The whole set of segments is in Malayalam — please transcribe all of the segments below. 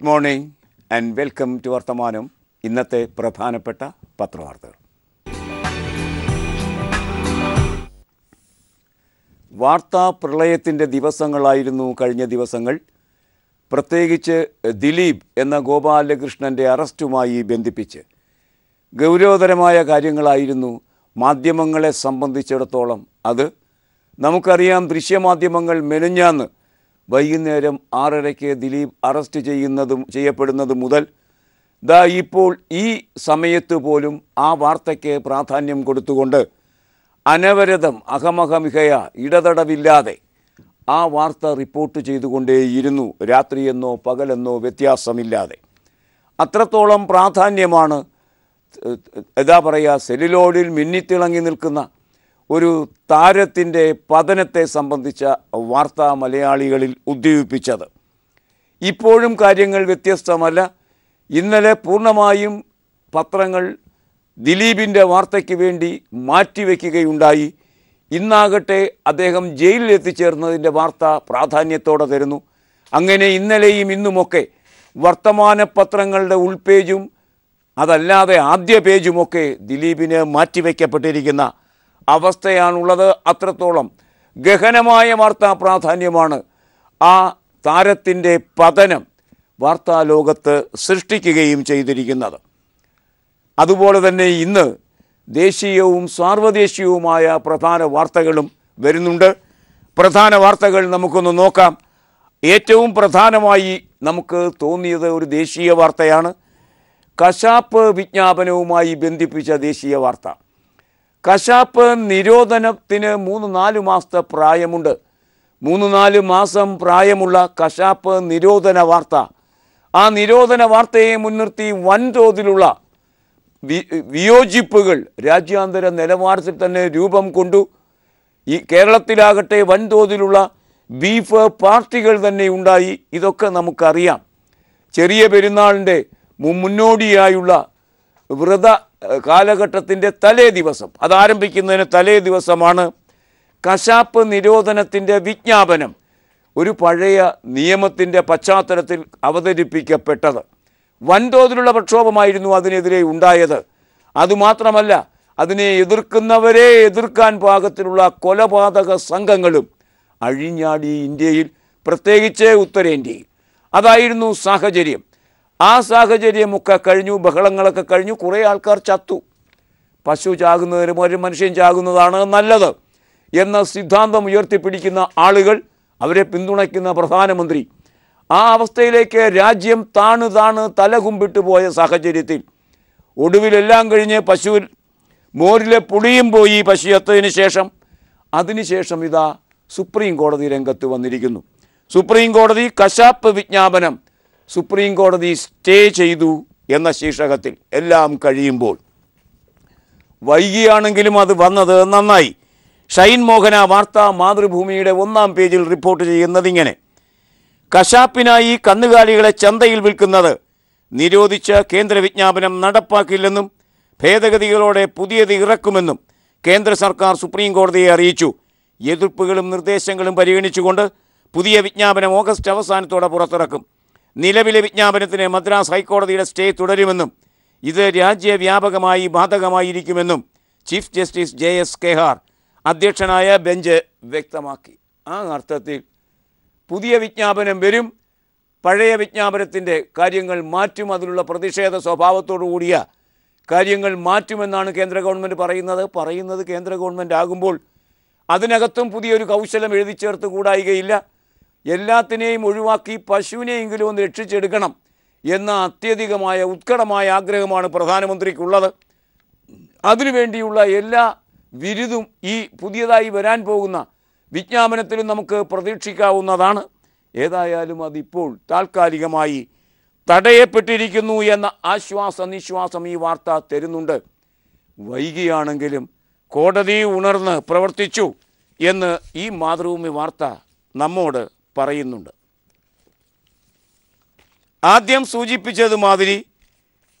Good morning and welcome to Varthamanam. ഇന്നത്തെ പ്രധാനപ്പെട്ട പത്രവാർത്തകൾ. വാർത്താ പ്രളയത്തിന്റെ ദിവസങ്ങളായിരുന്നു കഴിഞ്ഞ ദിവസങ്ങൾ. പ്രത്യേകിച്ച് ദിലീപ് എന്ന ഗോപാലകൃഷ്ണന്റെ അറസ്റ്റുമായി ബന്ധിപ്പിച്ച്. ഗൗരവതരമായ കാര്യങ്ങളായിരുന്നു മാധ്യമങ്ങളെ സംബന്ധിച്ചിടത്തോളം. അത് നമുക്കറിയാം ദൃശ്യമാധ്യമങ്ങൾ മെനഞ്ഞാന്ന് വൈകുന്നേരം ആറരയ്ക്ക് ദിലീപ് അറസ്റ്റ് ചെയ്യുന്നതും ചെയ്യപ്പെടുന്നത് മുതൽ ദാ ഇപ്പോൾ ഈ സമയത്ത് പോലും ആ വാർത്തയ്ക്ക് പ്രാധാന്യം കൊടുത്തുകൊണ്ട് അനവരതം അഹമഹമിഹയ ഇടതടവില്ലാതെ ആ വാർത്ത റിപ്പോർട്ട് ചെയ്തുകൊണ്ടേയിരുന്നു. രാത്രിയെന്നോ പകലെന്നോ വ്യത്യാസമില്ലാതെ. അത്രത്തോളം പ്രാധാന്യമാണ് എന്താ പറയുക സെലിലോഡിൽ മിന്നിത്തിളങ്ങി നിൽക്കുന്ന ഒരു താരത്തിന്റെ പതനത്തെ സംബന്ധിച്ച വാർത്ത മലയാളികളിൽ ഉദ്ദീപിപ്പിച്ചത്. ഇപ്പോഴും കാര്യങ്ങൾ വ്യത്യസ്തമല്ല. ഇന്നലെ പൂർണമായും പത്രങ്ങൾ ദിലീപിന്റെ വാർത്തയ്ക്ക് വേണ്ടി മാറ്റിവെക്കുകയുണ്ടായി. ഇന്നാകട്ടെ അദ്ദേഹം ജയിലിൽ എത്തിച്ചേർന്നതിന്റെ വാർത്ത പ്രാധാന്യത്തോടെ തരുന്നു. അങ്ങനെ ഇന്നലെയും ഇന്നുമൊക്കെ വർത്തമാന പത്രങ്ങളുടെ ഉൾപേജും അതല്ലാതെ ആദ്യ പേജുമൊക്കെ ദിലീപിന് മാറ്റിവെക്കപ്പെട്ടിരിക്കുന്ന അവസ്ഥയാണുള്ളത് അത്രത്തോളം ഗഹനമായ വാർത്താ പ്രാധാന്യമാണ് ആ താരത്തിന്റെ പതനം വാർത്താ ലോകത്ത് സൃഷ്ടിക്കുകയും ചെയ്തിരിക്കുന്നത്. അതുപോലെ തന്നെ ഇന്ന് ദേശീയവും സാർവദേശീയവുമായ പ്രധാന വാർത്തകളും വരുന്നുണ്ട്. പ്രധാന വാർത്തകൾ നമുക്കൊന്ന് നോക്കാം. ഏറ്റവും പ്രധാനമായി നമുക്ക് തോന്നിയത് ഒരു ദേശീയ വാർത്തയാണ്. കശാപ്പ് വിജ്ഞാപനവുമായി ബന്ധിപ്പിച്ച ദേശീയ വാർത്ത. കശാപ്പ് നിരോധനത്തിന് മൂന്ന് നാല് മാസത്തെ പ്രായമുണ്ട്. മൂന്ന് നാല് മാസം പ്രായമുള്ള കശാപ്പ് നിരോധന വാർത്ത. ആ നിരോധന വാർത്തയെ മുൻനിർത്തി വൻതോതിലുള്ള വിയോജിപ്പുകൾ രാജ്യാന്തര നിലവാരത്തിൽ തന്നെ രൂപം കൊണ്ടു. ഈ കേരളത്തിലാകട്ടെ വൻതോതിലുള്ള ബീഫ് പാർട്ടികൾ തന്നെ ഉണ്ടായി. ഇതൊക്കെ നമുക്കറിയാം. ചെറിയ പെരുന്നാളിന്റെ മുന്നോടിയായുള്ള വ്രത കാലഘട്ടത്തിന്റെ തലേ ദിവസം. അതാരംഭിക്കുന്നതിന് തലേ ദിവസമാണ് കശാപ്പ് നിരോധനത്തിന്റെ വിജ്ഞാപനം. ഒരു പഴയ നിയമത്തിന്റെ പശ്ചാത്തലത്തിൽ അവതരിപ്പിക്കപ്പെട്ടത്. വൻതോതിലുള്ള പ്രക്ഷോഭമായിരുന്നു അതിനെതിരെ ഉണ്ടായത്. അതുമാത്രമല്ല അതിനെ എതിർക്കുന്നവരെ എതിർക്കാൻ പാകത്തിലുള്ള കൊലപാതക സംഘങ്ങളും അഴിഞ്ഞാടി ഇന്ത്യയിൽ പ്രത്യേകിച്ച് ഉത്തരേന്ത്യയിൽ. അതായിരുന്നു സാഹചര്യം. ആ സാഹചര്യമൊക്കെ കഴിഞ്ഞു ബഹളങ്ങളൊക്കെ കഴിഞ്ഞു കുറേ ആൾക്കാർ ചത്തു. പശു ചാകുന്നതിന് ഒരു മനുഷ്യൻ ചാകുന്നതാണ് നല്ലത് എന്ന സിദ്ധാന്തം ഉയർത്തിപ്പിടിക്കുന്ന ആളുകൾ അവരെ പിന്തുണയ്ക്കുന്ന പ്രധാനമന്ത്രി. ആ അവസ്ഥയിലേക്ക് രാജ്യം താണ് താണ് തലകുമ്പിട്ട് പോയ സാഹചര്യത്തിൽ ഒടുവിലെല്ലാം കഴിഞ്ഞ് പശുവിൽ മോരിലെ പുളിയും പോയി പശു എത്തതിന് ശേഷം. അതിനുശേഷം ഇതാ സുപ്രീം കോടതി രംഗത്ത് വന്നിരിക്കുന്നു. സുപ്രീം കോടതി കശാപ്പ് വിജ്ഞാപനം സുപ്രീം കോടതി സ്റ്റേ ചെയ്തു എന്ന ശീർഷകത്തിൽ എല്ലാം കഴിയുമ്പോൾ. വൈകിയാണെങ്കിലും അത് വന്നത് നന്നായി. ഷൈൻ മോഹന വാർത്താ മാതൃഭൂമിയുടെ ഒന്നാം പേജിൽ റിപ്പോർട്ട് ചെയ്യുന്നത് ഇങ്ങനെ. കശാപ്പിനായി കന്നുകാലികളെ ചന്തയിൽ വിൽക്കുന്നത്. നിരോധിച്ച കേന്ദ്ര വിജ്ഞാപനം നടപ്പാക്കില്ലെന്നും ഭേദഗതികളോടെ പുതിയത് ഇറക്കുമെന്നും കേന്ദ്ര സർക്കാർ സുപ്രീം കോടതിയെ അറിയിച്ചു. എതിർപ്പുകളും നിർദ്ദേശങ്ങളും പരിഗണിച്ചുകൊണ്ട് പുതിയ വിജ്ഞാപനം ഓഗസ്റ്റ് അവസാനത്തോടെ പുറത്തിറക്കും. നിലവിലെ വിജ്ഞാപനത്തിന് മദ്രാസ് ഹൈക്കോടതിയുടെ സ്റ്റേ തുടരുമെന്നും ഇത് രാജ്യവ്യാപകമായി ബാധകമായിരിക്കുമെന്നും chief justice J S Khehar അധ്യക്ഷനായ ബെഞ്ച് വ്യക്തമാക്കി. ആ അർത്ഥത്തിൽ പുതിയ വിജ്ഞാപനം വരും പഴയ വിജ്ഞാപനത്തിന്റെ കാര്യങ്ങൾ മാറ്റും അതിനുള്ള പ്രതിഷേധ സ്വഭാവത്തോടു കൂടിയ കാര്യങ്ങൾ മാറ്റുമെന്നാണ് കേന്ദ്ര ഗവൺമെന്റ് പറയുന്നത്. പറയുന്നത് കേന്ദ്ര ഗവൺമെന്റ് ആകുമ്പോൾ അതിനകത്തും പുതിയൊരു കൗശലം എഴുതി ചേർത്ത് കൂടായികയില്ല. എല്ലാത്തിനെയും ഒഴിവാക്കി പശുവിനെയെങ്കിലും ഒന്ന് രക്ഷിച്ചെടുക്കണം എന്ന അത്യധികമായ ഉത്കടമായ ആഗ്രഹമാണ് പ്രധാനമന്ത്രിക്കുള്ളത്. അതിനുവേണ്ടിയുള്ള എല്ലാ വിരുതും ഈ പുതിയതായി വരാൻ പോകുന്ന വിജ്ഞാപനത്തിലും നമുക്ക് പ്രതീക്ഷിക്കാവുന്നതാണ്. ഏതായാലും അതിപ്പോൾ താൽക്കാലികമായി തടയപ്പെട്ടിരിക്കുന്നു എന്ന ആശ്വാസ നിശ്വാസം ഈ വാർത്ത തരുന്നുണ്ട്. വൈകിയാണെങ്കിലും കോടതി ഉണർന്ന് പ്രവർത്തിച്ചു എന്ന് ഈ മാതൃഭൂമി വാർത്ത നമ്മോട് പറയുന്നുണ്ട്. ആദ്യം സൂചിപ്പിച്ചതുമാതിരി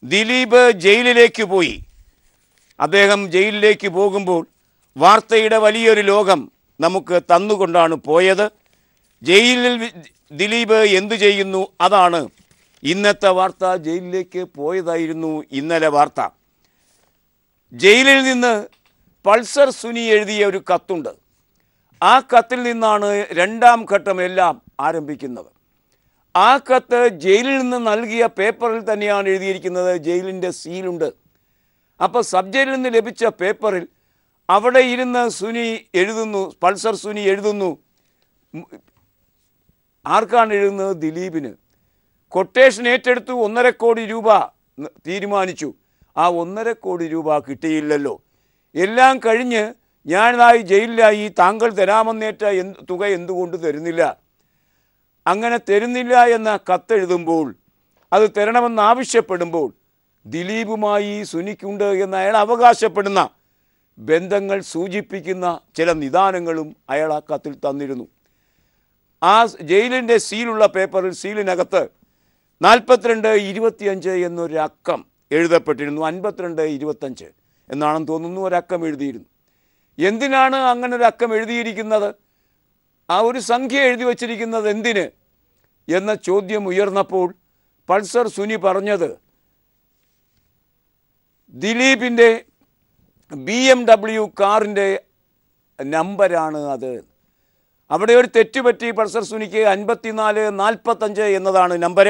ദിലീപ് ജയിലിലേക്ക് പോയി. അദ്ദേഹം ജയിലിലേക്ക് പോകുമ്പോൾ വാർത്തയുടെ വലിയൊരു ലോകം നമുക്ക് തന്നുകൊണ്ടാണ് പോയത്. ജയിലിൽ ദിലീപ് എന്തു ചെയ്യുന്നു അതാണ് ഇന്നത്തെ വാർത്ത. ജയിലിലേക്ക് പോയതായിരുന്നു ഇന്നലെ വാർത്ത. ജയിലിൽ നിന്ന് പൾസർ സുനി എഴുതിയ ഒരു കത്തുണ്ട്. ആ കത്തിൽ നിന്നാണ് രണ്ടാം ഘട്ടം എല്ലാം ആരംഭിക്കുന്നത്. ആ കത്ത് ജയിലിൽ നിന്ന് നൽകിയ പേപ്പറിൽ തന്നെയാണ് എഴുതിയിരിക്കുന്നത്. ജയിലിന്റെ സീലുണ്ട്. അപ്പോൾ സബ് ജയിലിൽ നിന്ന് ലഭിച്ച പേപ്പറിൽ അവിടെ ഇരുന്ന് സുനി എഴുതുന്നു പൾസർ സുനി എഴുതുന്നു. ആർക്കാണ് എഴുതുന്നത്? ദിലീപിന്. കൊട്ടേഷൻ ഏറ്റെടുത്തു ഒന്നര കോടി രൂപ തീരുമാനിച്ചു. ആ ഒന്നര കോടി രൂപ കിട്ടിയില്ലല്ലോ. എല്ലാം കഴിഞ്ഞ് ഞാനായി ജയിലിലായി താങ്കൾ തരാമെന്നേറ്റ തുക എന്തുകൊണ്ട് തരുന്നില്ല? അങ്ങനെ തരുന്നില്ല എന്ന കത്തെഴുതുമ്പോൾ അത് തരണമെന്ന് ആവശ്യപ്പെടുമ്പോൾ ദിലീപുമായി സുനിക്കുണ്ട് എന്ന് അയാൾ അവകാശപ്പെടുന്ന ബന്ധങ്ങൾ സൂചിപ്പിക്കുന്ന ചില നിദാനങ്ങളും അയാൾ ആ കത്തിൽ തന്നിരുന്നു. ആ ജയിലിന്റെ സീലുള്ള പേപ്പറിൽ സീലിനകത്ത് നാൽപ്പത്തിരണ്ട് ഇരുപത്തിയഞ്ച് എന്നൊരു അക്കം എഴുതപ്പെട്ടിരുന്നു. അൻപത്തിരണ്ട് ഇരുപത്തഞ്ച് എന്നാണെന്ന് തോന്നുന്നു ഒരക്കം എഴുതിയിരുന്നു. എന്തിനാണ് അങ്ങനെ ഒരു അക്കം എഴുതിയിരിക്കുന്നത്? ആ ഒരു സംഖ്യ എഴുതി വച്ചിരിക്കുന്നത് എന്തിന്? എന്ന ചോദ്യം ഉയർന്നപ്പോൾ പൾസർ സുനി പറഞ്ഞത് ദിലീപിന്റെ ബി എം ഡബ്ല്യു കാറിന്റെ നമ്പരാണ് അത്. അവിടെ ഒരു തെറ്റുപറ്റി പൾസർ സുനിക്ക് അൻപത്തിനാല് നാൽപ്പത്തഞ്ച് എന്നതാണ് നമ്പർ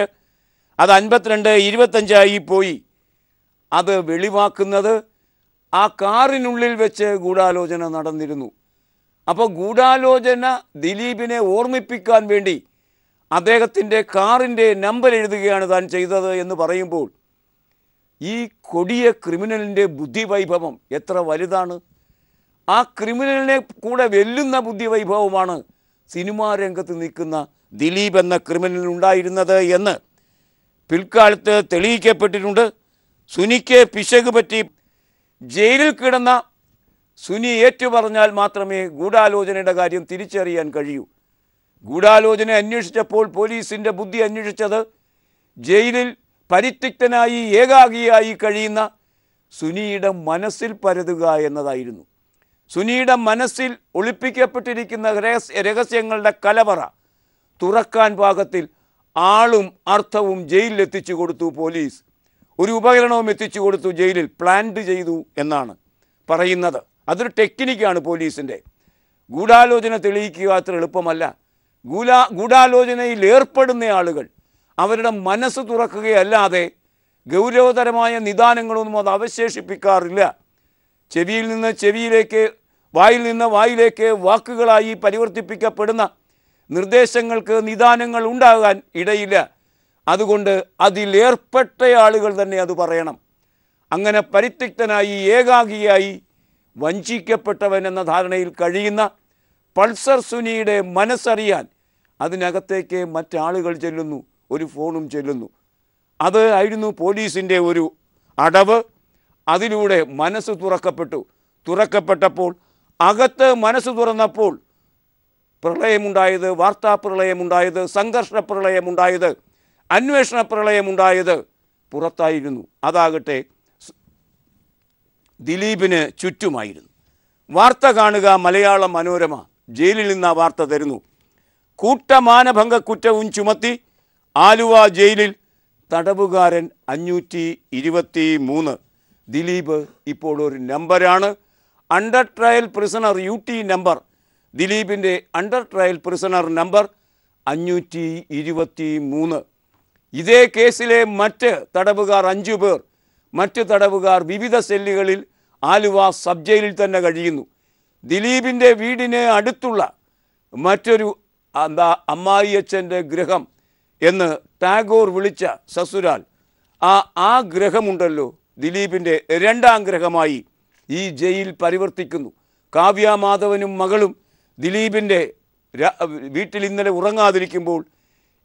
അത് അൻപത്തിരണ്ട് ഇരുപത്തഞ്ചായി പോയി. അത് വെളിവാക്കുന്നത് ആ കാറിനുള്ളിൽ വെച്ച് ഗൂഢാലോചന നടന്നിരുന്നു. അപ്പോൾ ഗൂഢാലോചന ദിലീപിനെ ഓർമ്മിപ്പിക്കാൻ വേണ്ടി അദ്ദേഹത്തിന്റെ കാറിന്റെ നമ്പർ എഴുതുകയാണ് താൻ ചെയ്തത് എന്ന് പറയുമ്പോൾ ഈ കൊടിയ ക്രിമിനലിന്റെ ബുദ്ധിവൈഭവം എത്ര വലുതാണ്? ആ ക്രിമിനലിനെ കൂടെ വെല്ലുന്ന ബുദ്ധിവൈഭവമാണ് സിനിമാ രംഗത്ത് നിൽക്കുന്ന ദിലീപ് എന്ന ക്രിമിനൽ ഉണ്ടായിരുന്നത് എന്ന് പിൽക്കാലത്ത് തെളിയിക്കപ്പെട്ടിട്ടുണ്ട്. സുനിക്ക് പിശക് പറ്റി ജയിലിൽ കിടന്ന സുനി ഏറ്റുപറഞ്ഞാൽ മാത്രമേ ഗൂഢാലോചനയുടെ കാര്യം തിരിച്ചറിയാൻ കഴിയൂ. ഗൂഢാലോചന അന്വേഷിച്ചപ്പോൾ പോലീസിന്റെ ബുദ്ധി അന്വേഷിച്ചത് ജയിലിൽ പരിത്യക്തനായി ഏകാഗിയായി കഴിയുന്ന സുനിയുടെ മനസ്സിൽ പരതുക എന്നതായിരുന്നു. സുനിയുടെ മനസ്സിൽ ഒളിപ്പിക്കപ്പെട്ടിരിക്കുന്ന രഹസ്യ രഹസ്യങ്ങളുടെ കലവറ തുറക്കാൻ പാകത്തിൽ ആളും അർത്ഥവും ജയിലിലെത്തിച്ചു കൊടുത്തു പോലീസ്. ഒരു ഉപകരണവും എത്തിച്ചു കൊടുത്തു ജയിലിൽ പ്ലാന്റ് ചെയ്തു എന്നാണ് പറയുന്നത്. അതൊരു ടെക്നിക്കാണ് പോലീസിന്റെ ഗൂഢാലോചന തെളിയിക്കുക അത്ര എളുപ്പമല്ല. ഗൂഢാ ഗൂഢാലോചനയിൽ ഏർപ്പെടുന്ന ആളുകൾ അവരുടെ മനസ്സ് തുറക്കുകയല്ലാതെ ഗൗരവതരമായ നിദാനങ്ങളൊന്നും അത് അവശേഷിപ്പിക്കാറില്ല. ചെവിയിൽ നിന്ന് ചെവിയിലേക്ക് വായിൽ നിന്ന് വായിലേക്ക് വാക്കുകളായി പരിവർത്തിപ്പിക്കപ്പെടുന്ന നിർദ്ദേശങ്ങൾക്ക് നിദാനങ്ങൾ ഉണ്ടാകാൻ ഇടയില്ല. അതുകൊണ്ട് അതിലേർപ്പെട്ട ആളുകൾ തന്നെ അത് പറയണം. അങ്ങനെ പരിത്യക്തനായി ഏകാഗിയായി വഞ്ചിക്കപ്പെട്ടവൻ എന്ന ധാരണയിൽ കഴിയുന്ന പൾസർ സുനിയുടെ മനസ്സറിയാൻ അതിനകത്തേക്ക് മറ്റാളുകൾ ചെല്ലുന്നു ഒരു ഫോണും ചെല്ലുന്നു. അത് ആയിരുന്നു പോലീസിന്റെ ഒരു അടവ്. അതിലൂടെ മനസ്സ് തുറക്കപ്പെട്ടു. തുറക്കപ്പെട്ടപ്പോൾ അകത്ത് മനസ്സ് തുറന്നപ്പോൾ പ്രളയമുണ്ടായത് വാർത്താ പ്രളയമുണ്ടായത് സംഘർഷ പ്രളയമുണ്ടായത് അന്വേഷണ പ്രളയമുണ്ടായത് പുറത്തായിരുന്നു. അതാകട്ടെ ദിലീപിന് ചുറ്റുമായിരുന്നു. വാർത്ത കാണുക മലയാള മനോരമ. ജയിലിൽ നിന്ന് ആ വാർത്ത തരുന്നു. കൂട്ടമാനഭംഗ കുറ്റവും ചുമത്തി ആലുവ ജയിലിൽ തടവുകാരൻ അഞ്ഞൂറ്റി ഇരുപത്തി മൂന്ന് ദിലീപ് ഇപ്പോൾ ഒരു നമ്പരാണ്. Under trial prisoner U T number. ദിലീപിന്റെ അണ്ടർ ട്രയൽ പ്രിസണർ നമ്പർ അഞ്ഞൂറ്റി ഇരുപത്തി മൂന്ന് ഇതേ കേസിലെ മറ്റ് തടവുകാർ അഞ്ചു പേർ മറ്റ് തടവുകാർ വിവിധ സെല്ലുകളിൽ ആലുവ സബ് ജയിലിൽ തന്നെ കഴിയുന്നു. ദിലീപിന്റെ വീടിന് അടുത്തുള്ള മറ്റൊരു എന്താ അമ്മായിയച്ഛന്റെ ഗൃഹം എന്ന് ടാഗോർ വിളിച്ച സസുരാൽ ആ ആ ഗ്രഹമുണ്ടല്ലോ ദിലീപിന്റെ രണ്ടാം ഗ്രഹമായി ഈ ജയിൽ പരിവർത്തിക്കുന്നു. കാവ്യ മാധവനും മകളും ദിലീപിന്റെ വീട്ടിൽ ഇന്നലെ ഉറങ്ങാതിരിക്കുമ്പോൾ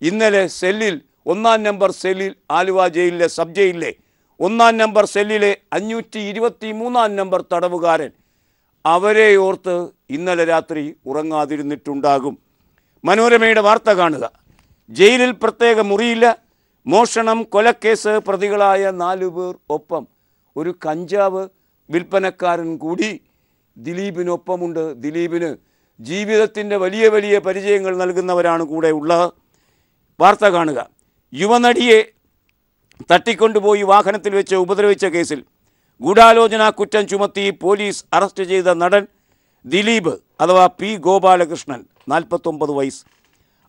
ഇന്നലെ സെല്ലിൽ ഒന്നാം നമ്പർ സെല്ലിൽ ആലുവ ജയിലിലെ സബ് ജയിലിലെ ഒന്നാം നമ്പർ സെല്ലിലെ അഞ്ഞൂറ്റി ഇരുപത്തി മൂന്നാം നമ്പർ തടവുകാരൻ. അവരെ ഓർത്ത് ഇന്നലെ രാത്രി ഉറങ്ങാതിരുന്നിട്ടുണ്ടാകും. മനോരമയുടെ വാർത്ത കാണുക. ജയിലിൽ പ്രത്യേക മുറിയില്ല. മോഷണം കൊലക്കേസ് പ്രതികളായ നാലു പേർ ഒപ്പം. ഒരു കഞ്ചാവ് വിൽപ്പനക്കാരൻ കൂടി ദിലീപിനൊപ്പമുണ്ട്. ദിലീപിന് ജീവിതത്തിന്റെ വലിയ വലിയ പരിചയങ്ങൾ നൽകുന്നവരാണ് കൂടെ ഉള്ളത് വാർത്ത കാണുക. യുവനടിയെ തട്ടിക്കൊണ്ടുപോയി വാഹനത്തിൽ വെച്ച് ഉപദ്രവിച്ച കേസിൽ ഗൂഢാലോചന കുറ്റം ചുമത്തി പോലീസ് അറസ്റ്റ് ചെയ്ത നടൻ ദിലീപ് അഥവാ പി ഗോപാലകൃഷ്ണൻ നാൽപ്പത്തൊമ്പത് വയസ്സ്.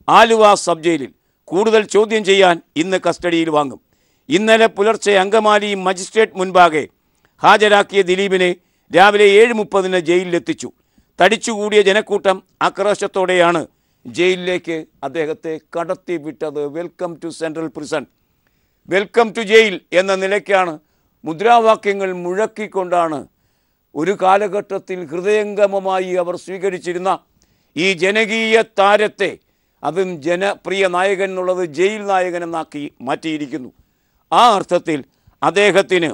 ആലുവ സബ് ജയിലിൽ കൂടുതൽ ചോദ്യം ചെയ്യാൻ ഇന്ന് കസ്റ്റഡിയിൽ വാങ്ങും. ഇന്നലെ പുലർച്ചെ അങ്കമാലി മജിസ്ട്രേറ്റ് മുൻപാകെ ഹാജരാക്കിയ ദിലീപിനെ രാവിലെ ഏഴ് മുപ്പതിന് ജയിലിലെത്തിച്ചു. തടിച്ചുകൂടിയ ജനക്കൂട്ടം ആക്രോശത്തോടെയാണ് ജയിലിലേക്ക് അദ്ദേഹത്തെ കടത്തി വിട്ടത്. Welcome to central prison welcome to jail എന്ന നിലയ്ക്കാണ് മുദ്രാവാക്യങ്ങൾ മുഴക്കിക്കൊണ്ടാണ് ഒരു കാലഘട്ടത്തിൽ ഹൃദയംഗമമായി അവർ സ്വീകരിച്ചിരുന്ന ഈ ജനകീയ താരത്തെ അതും ജനപ്രിയ നായകൻ എന്നുള്ളത് ജയിൽ നായകൻ എന്നാക്കി മാറ്റിയിരിക്കുന്നു. ആ അർത്ഥത്തിൽ അദ്ദേഹത്തിന്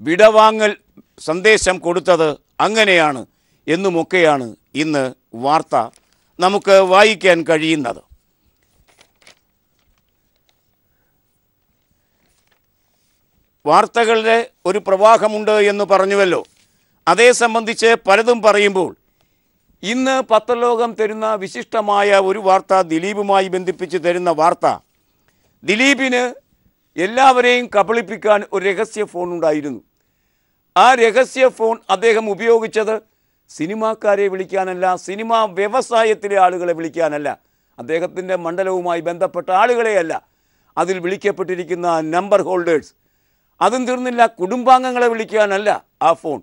വിടവാങ്ങൽ സന്ദേശം കൊടുത്തത് അങ്ങനെയാണ് എന്നുമൊക്കെയാണ് ഇന്ന് വാർത്ത നമുക്ക് വായിക്കാൻ കഴിയുന്നത്. വാർത്തകളുടെ ഒരു പ്രവാഹമുണ്ട് എന്ന് പറഞ്ഞുവല്ലോ. അതേ സംബന്ധിച്ച് പലതും പറയുമ്പോൾ ഇന്ന് പത്രലോകം തരുന്ന വിശിഷ്ടമായ ഒരു വാർത്ത ദിലീപുമായി ബന്ധിപ്പിച്ച് തരുന്ന വാർത്ത. ദിലീപിന് എല്ലാവരെയും കബളിപ്പിക്കാൻ ഒരു രഹസ്യ ഫോൺ ഉണ്ടായിരുന്നു. ആ രഹസ്യ ഫോൺ അദ്ദേഹം ഉപയോഗിച്ചത് സിനിമാക്കാരെ വിളിക്കാനല്ല സിനിമാ വ്യവസായത്തിലെ ആളുകളെ വിളിക്കാനല്ല അദ്ദേഹത്തിന്റെ മണ്ഡലവുമായി ബന്ധപ്പെട്ട ആളുകളെയല്ല അതിൽ വിളിക്കപ്പെട്ടിരിക്കുന്ന നമ്പർ ഹോൾഡേഴ്സ് അതും തീർന്നില്ല കുടുംബാംഗങ്ങളെ വിളിക്കാനല്ല ആ ഫോൺ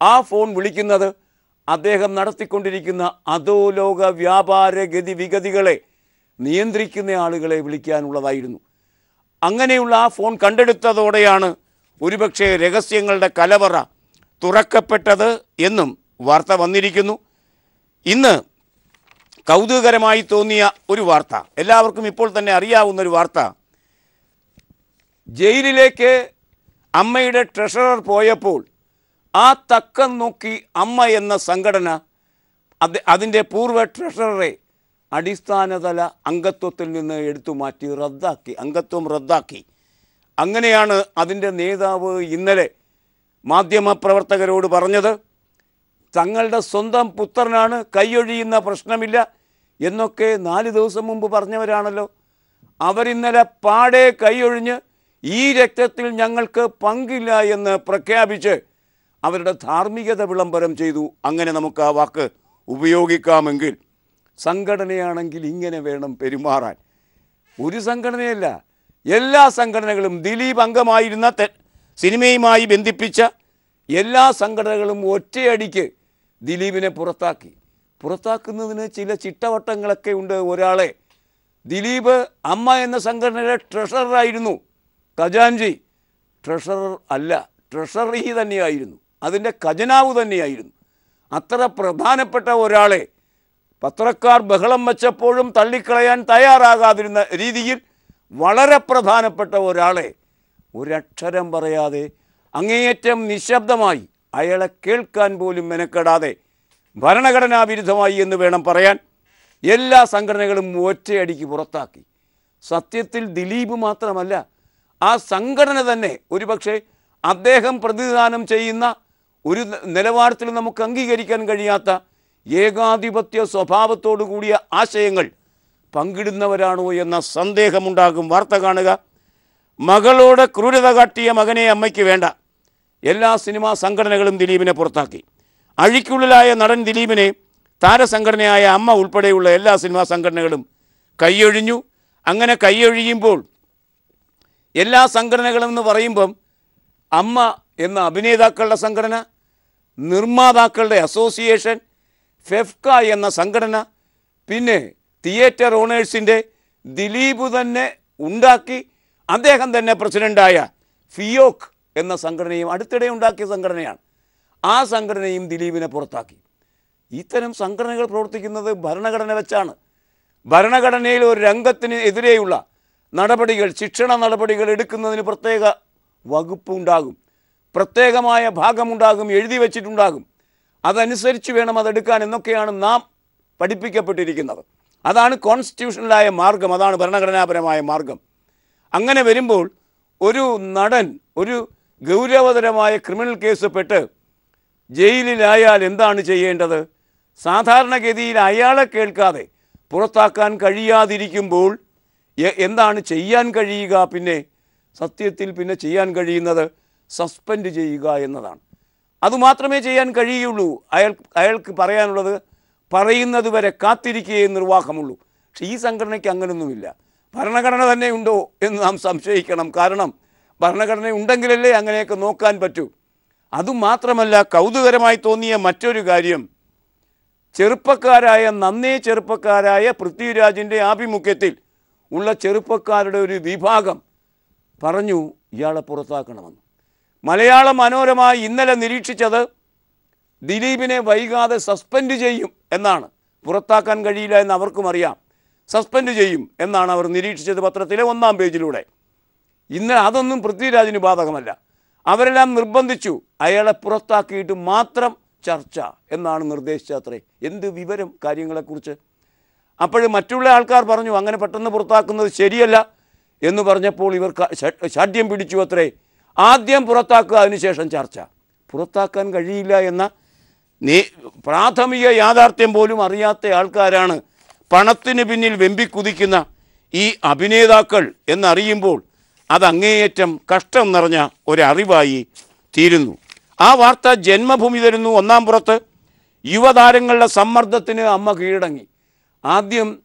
ആ ഫോൺ വിളിക്കുന്നത് അദ്ദേഹം നടത്തിക്കൊണ്ടിരിക്കുന്ന അധോലോക വ്യാപാര ഗതി വിഗതികളെ നിയന്ത്രിക്കുന്ന ആളുകളെ വിളിക്കാനുള്ളതായിരുന്നു. അങ്ങനെയുള്ള ആ ഫോൺ കണ്ടെടുത്തതോടെയാണ് ഒരുപക്ഷെ രഹസ്യങ്ങളുടെ കലവറ തുറക്കപ്പെട്ടത് എന്നും വാർത്ത വന്നിരിക്കുന്നു. ഇന്ന് കൗതുകകരമായി തോന്നിയ ഒരു വാർത്ത എല്ലാവർക്കും ഇപ്പോൾ തന്നെ അറിയാവുന്ന ഒരു വാർത്ത. ജയിലിലേക്ക് അമ്മയുടെ ട്രഷറർ പോയപ്പോൾ ആ തക്കം നോക്കി അമ്മ എന്ന സംഘടന അത് അതിന്റെ പൂർവ ട്രഷററെ അടിസ്ഥാനതല അംഗത്വത്തിൽ നിന്ന് എടുത്തു മാറ്റി റദ്ദാക്കി അംഗത്വം റദ്ദാക്കി. അങ്ങനെയാണ് അതിന്റെ നേതാവ് ഇന്നലെ മാധ്യമപ്രവർത്തകരോട് പറഞ്ഞത്. തങ്ങളുടെ സ്വന്തം പുത്രനാണ് കൈയൊഴിയുന്ന പ്രശ്നമില്ല എന്നൊക്കെ നാല് ദിവസം മുമ്പ് പറഞ്ഞവരാണല്ലോ. അവരിന്നലെ പാടെ കൈയൊഴിഞ്ഞ് ഈ രക്തത്തിൽ ഞങ്ങൾക്ക് പങ്കില്ല എന്ന് പ്രഖ്യാപിച്ച് അവരുടെ ധാർമ്മികത വിളംബരം ചെയ്തു. അങ്ങനെ നമുക്ക് ആ വാക്ക് ഉപയോഗിക്കാമെങ്കിൽ സംഘടനയാണെങ്കിൽ ഇങ്ങനെ വേണം പെരുമാറാൻ. ഒരു സംഘടനയല്ല എല്ലാ സംഘടനകളും ദിലീപ് അംഗമായിരുന്ന സിനിമയുമായി ബന്ധിപ്പിച്ച എല്ലാ സംഘടനകളും ഒറ്റയടിക്ക് ദിലീപിനെ പുറത്താക്കി. പുറത്താക്കുന്നതിന് ചില ചിട്ടവട്ടങ്ങളൊക്കെ ഉണ്ട് ഒരാളെ. ദിലീപ് അമ്മ എന്ന സംഘടനയുടെ ട്രഷററായിരുന്നു ഖജാൻജി. ട്രഷറർ അല്ല ട്രഷറി തന്നെയായിരുന്നു. അതിന്റെ ഖജനാവ് തന്നെയായിരുന്നു. അത്ര പ്രധാനപ്പെട്ട ഒരാളെ പത്രക്കാർ ബഹളം വെച്ചപ്പോഴും തള്ളിക്കളയാൻ തയ്യാറാകാതിരുന്ന രീതിയിൽ വളരെ പ്രധാനപ്പെട്ട ഒരാളെ ഒരക്ഷരം പറയാതെ അങ്ങേയറ്റം നിശബ്ദമായി അയാളെ കേൾക്കാൻ പോലും മെനക്കെടാതെ ഭരണഘടനാ വിരുദ്ധമായി എന്ന് വേണം പറയാൻ എല്ലാ സംഘടനകളും ഒറ്റയടിക്ക് പുറത്താക്കി. സത്യത്തിൽ ദിലീപ് മാത്രമല്ല ആ സംഘടന തന്നെ ഒരുപക്ഷെ അദ്ദേഹം പ്രതിദാനം ചെയ്യുന്ന ഒരു നിലവാരത്തിൽ നമുക്ക് അംഗീകരിക്കാൻ കഴിയാത്ത ഏകാധിപത്യ സ്വഭാവത്തോടു കൂടിയ ആശയങ്ങൾ പങ്കിടുന്നവരാണോ എന്ന സന്ദേഹമുണ്ടാകും. വാർത്ത കാണുക. മകളോട് ക്രൂരത കാട്ടിയ മകനെ അമ്മയ്ക്ക് വേണ്ട. എല്ലാ സിനിമാ സംഘടനകളും ദിലീപിനെ പുറത്താക്കി. അഴിക്കുള്ളിലായ നടൻ ദിലീപിനെ താരസംഘടനയായ അമ്മ ഉൾപ്പെടെയുള്ള എല്ലാ സിനിമാ സംഘടനകളും കൈയൊഴിഞ്ഞു. അങ്ങനെ കൈയൊഴിയുമ്പോൾ എല്ലാ സംഘടനകളും എന്ന് പറയുമ്പം അമ്മ എന്ന അഭിനേതാക്കളുടെ സംഘടന നിർമ്മാതാക്കളുടെ അസോസിയേഷൻ ഫെഫ്ക എന്ന സംഘടന പിന്നെ തിയേറ്റർ ഓണേഴ്സിന്റെ ദിലീപ് തന്നെ ഉണ്ടാക്കി. അദ്ദേഹം തന്നെ പ്രസിഡന്റായ ഫിയോക്ക് എന്ന സംഘടനയും അടുത്തിടെ ഉണ്ടാക്കിയ സംഘടനയാണ്. ആ സംഘടനയും ദിലീപിനെ പുറത്താക്കി. ഇത്തരം സംഘടനകൾ പ്രവർത്തിക്കുന്നത് ഭരണഘടന വെച്ചാണ്. ഭരണഘടനയിൽ ഒരു രംഗത്തിന് എതിരെയുള്ള നടപടികൾ ശിക്ഷണ നടപടികൾ എടുക്കുന്നതിന് പ്രത്യേക വകുപ്പുണ്ടാകും പ്രത്യേകമായ ഭാഗമുണ്ടാകും എഴുതി വച്ചിട്ടുണ്ടാകും. അതനുസരിച്ച് വേണം അതെടുക്കാൻ എന്നൊക്കെയാണ് നാം പഠിപ്പിക്കപ്പെട്ടിരിക്കുന്നത്. അതാണ് കോൺസ്റ്റിറ്റ്യൂഷണലായ മാർഗം അതാണ് ഭരണഘടനാപരമായ മാർഗം. അങ്ങനെ വരുമ്പോൾ ഒരു നടൻ ഒരു ഗൗരവതരമായ ക്രിമിനൽ കേസ് പെട്ട് ജയിലിലായാൽ എന്താണ് ചെയ്യേണ്ടത്? സാധാരണഗതിയിൽ അയാളെ കേൾക്കാതെ പുറത്താക്കാൻ കഴിയാതിരിക്കുമ്പോൾ എന്താണ് ചെയ്യാൻ കഴിയുക? പിന്നെ സത്യത്തിൽ പിന്നെ ചെയ്യാൻ കഴിയുന്നത് സസ്പെൻഡ് ചെയ്യുക എന്നതാണ്. അതുമാത്രമേ ചെയ്യാൻ കഴിയുള്ളൂ. അയാൾ അയാൾക്ക് പറയാനുള്ളത് പറയുന്നത് വരെ കാത്തിരിക്കുകയേ നിർവാഹമുള്ളൂ. പക്ഷേ ഈ സംഘടനയ്ക്ക് അങ്ങനൊന്നുമില്ല. ഭരണഘടന തന്നെ ഉണ്ടോ എന്ന് നാം സംശയിക്കണം. കാരണം ഭരണഘടന ഉണ്ടെങ്കിലല്ലേ അങ്ങനെയൊക്കെ നോക്കാൻ പറ്റൂ. അതുമാത്രമല്ല കൗതുകരമായി തോന്നിയ മറ്റൊരു കാര്യം. ചെറുപ്പക്കാരായ നന്നേ ചെറുപ്പക്കാരായ പൃഥ്വിരാജിന്റെ ആഭിമുഖ്യത്തിൽ ഉള്ള ചെറുപ്പക്കാരുടെ ഒരു വിഭാഗം പറഞ്ഞു ഇയാളെ പുറത്താക്കണമെന്ന്. മലയാള മനോരമ ഇന്നലെ നിരീക്ഷിച്ചത് ദിലീപിനെ വൈകാതെ സസ്പെൻഡ് ചെയ്യും എന്നാണ്. പുറത്താക്കാൻ കഴിയില്ല എന്ന് അവർക്കും അറിയാം. സസ്പെൻഡ് ചെയ്യും എന്നാണ് അവർ നിരീക്ഷിച്ചത് പത്രത്തിലെ ഒന്നാം പേജിലൂടെ. ഇന്ന് അതൊന്നും പൃഥ്വിരാജിന് ബാധകമല്ല. അവരെല്ലാം നിർബന്ധിച്ചു. അയാളെ പുറത്താക്കിയിട്ട് മാത്രം ചർച്ച എന്നാണ് നിർദ്ദേശിച്ചത്രേ. എന്ത് വിവരം കാര്യങ്ങളെക്കുറിച്ച്? അപ്പോൾ മറ്റുള്ള ആൾക്കാർ പറഞ്ഞു അങ്ങനെ പെട്ടെന്ന് പുറത്താക്കുന്നത് ശരിയല്ല എന്ന് പറഞ്ഞപ്പോൾ ഇവർ ഷാഠ്യം പിടിച്ചു അത്രേ ആദ്യം പുറത്താക്കുക അതിനുശേഷം ചർച്ച. പുറത്താക്കാൻ കഴിയില്ല എന്ന നീ പ്രാഥമിക യാഥാർത്ഥ്യം പോലും അറിയാത്ത ആൾക്കാരാണ് പണത്തിന് പിന്നിൽ വെമ്പിക്കുതിക്കുന്ന ഈ അഭിനേതാക്കൾ എന്നറിയുമ്പോൾ അത് അങ്ങേയറ്റം കഷ്ടം നിറഞ്ഞ ഒരറിവായി തീരുന്നു. ആ വാർത്ത ജന്മഭൂമി തരുന്നു ഒന്നാം പുറത്ത്. യുവതാരങ്ങളുടെ സമ്മർദ്ദത്തിന് അമ്മ കീഴടങ്ങി. ആദ്യം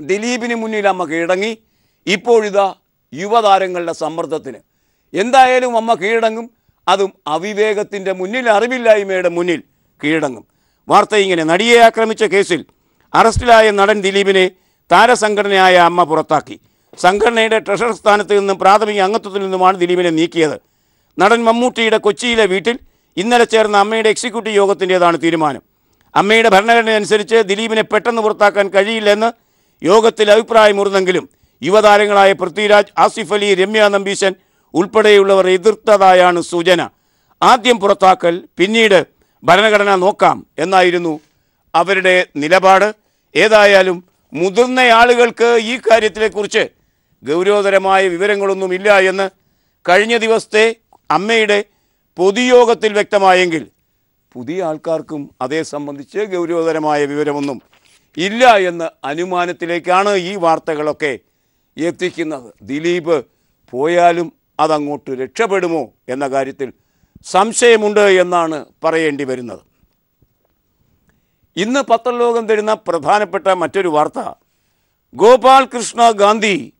ദിലീപിന് മുന്നിൽ അമ്മ കീഴടങ്ങി. ഇപ്പോഴിതാ യുവതാരങ്ങളുടെ സമ്മർദ്ദത്തിന്. എന്തായാലും അമ്മ കീഴടങ്ങും. അതും അവിവേകത്തിന്റെ മുന്നിൽ അറിവില്ലായ്മയുടെ മുന്നിൽ കീഴടങ്ങും. വാർത്ത ഇങ്ങനെ. നടിയെ ആക്രമിച്ച കേസിൽ അറസ്റ്റിലായ നടൻ ദിലീപിനെ താരസംഘടനയായ അമ്മ പുറത്താക്കി. സംഘടനയുടെ ട്രഷറർ സ്ഥാനത്ത് നിന്നും പ്രാഥമിക അംഗത്വത്തിൽ നിന്നുമാണ് ദിലീപിനെ നീക്കിയത്. നടൻ മമ്മൂട്ടിയുടെ കൊച്ചിയിലെ വീട്ടിൽ ഇന്നലെ ചേർന്ന അമ്മയുടെ എക്സിക്യൂട്ടീവ് യോഗത്തിന്റെതാണ് തീരുമാനം. അമ്മയുടെ ഭരണഘടന അനുസരിച്ച് ദിലീപിനെ പെട്ടെന്ന് പുറത്താക്കാൻ കഴിയില്ലെന്ന് യോഗത്തിൽ അഭിപ്രായമുറന്നെങ്കിലും യുവതാരങ്ങളായ പൃഥ്വിരാജ് ആസിഫ് അലി രമ്യ നമ്പീശൻ ഉൾപ്പെടെയുള്ളവർ എതിർത്തതായാണ് സൂചന. ആദ്യം പുറത്താക്കൽ പിന്നീട് ഭരണഘടന നോക്കാം എന്നായിരുന്നു അവരുടെ നിലപാട്. ഏതായാലും മുതിർന്ന ആളുകൾക്ക് ഈ കാര്യത്തിലെക്കുറിച്ച് ഗൗരവതരമായ വിവരങ്ങളൊന്നുമില്ല എന്ന് കഴിഞ്ഞ ദിവസത്തെ അമ്മയുടെ പൊതുയോഗത്തിൽ വ്യക്തമായെങ്കിൽ പുതിയ ആൾക്കാർക്കും അതേ സംബന്ധിച്ച് ഗൗരവതരമായ വിവരമൊന്നും ഇല്ല എന്ന അനുമാനത്തിലേക്കാണ് ഈ വാർത്തകളൊക്കെ എത്തിക്കുന്നത്. ദിലീപ് പോയാലും അതങ്ങോട്ട് രക്ഷപ്പെടുമോ എന്ന കാര്യത്തിൽ സംശയമുണ്ട് എന്നാണ് പറയേണ്ടി വരുന്നത്. ഇന്ന് പത്രലോകം തരുന്ന പ്രധാനപ്പെട്ട മറ്റൊരു വാർത്ത. ഗോപാൽ കൃഷ്ണ ഗാന്ധി